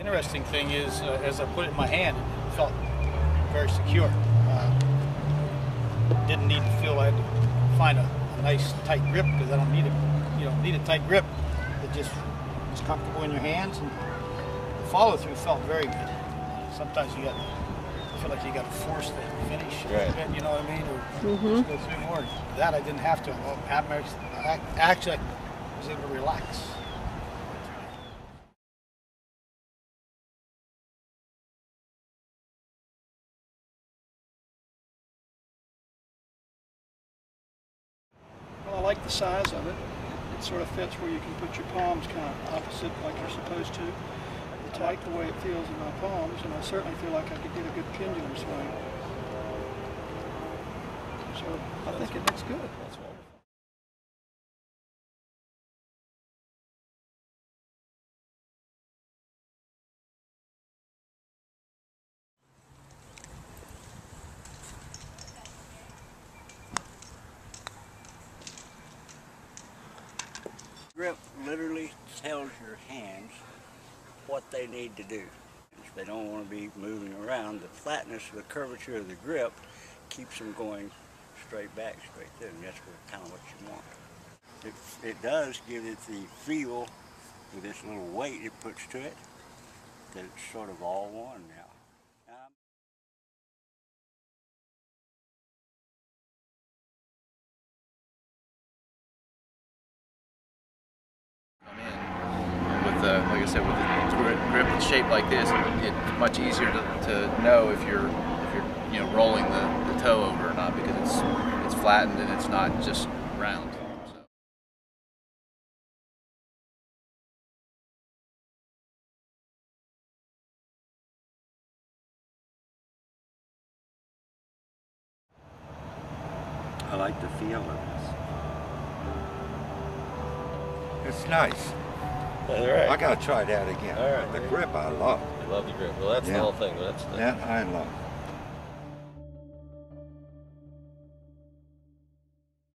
interesting thing is, uh, as I put it in my hand, it felt very secure. Uh, didn't need to feel I had to find a, a nice tight grip because I don't need a, you know, need a tight grip. It just was comfortable in your hands, and the follow through felt very good. Sometimes you got, I feel like you got to force the finish, Right. you know what I mean, or just go through more. That I didn't have to. Well, I actually was able to relax. Like the size of it. It sort of fits where you can put your palms kind of opposite like you're supposed to. It's like the way it feels in my palms, and I certainly feel like I could get a good pendulum swing. So I think it looks good. Grip literally tells your hands what they need to do. They don't want to be moving around, the flatness, the curvature of the grip keeps them going straight back, straight through, and that's what, kind of what you want. It, it does give it the feel with this little weight it puts to it that it's sort of all one now. Like I said, with the grip, grip that's shaped like this, it's much easier to, to know if you're, if you're, you know, rolling the, the toe over or not because it's, it's flattened and it's not just round. I like the feel of this. It's nice. All right. I gotta try that again. All right. The grip I love. I love the grip. Well, that's the whole thing. That's the, That I love.